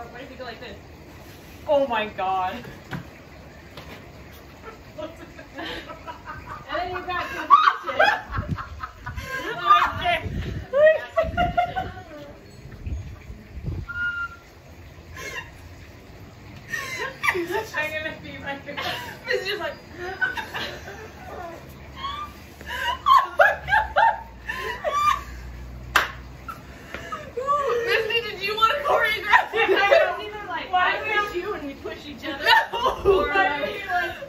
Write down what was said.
Or what if you go like this? Oh my god. and then you got. I'm gonna be like, it's just like. push each other.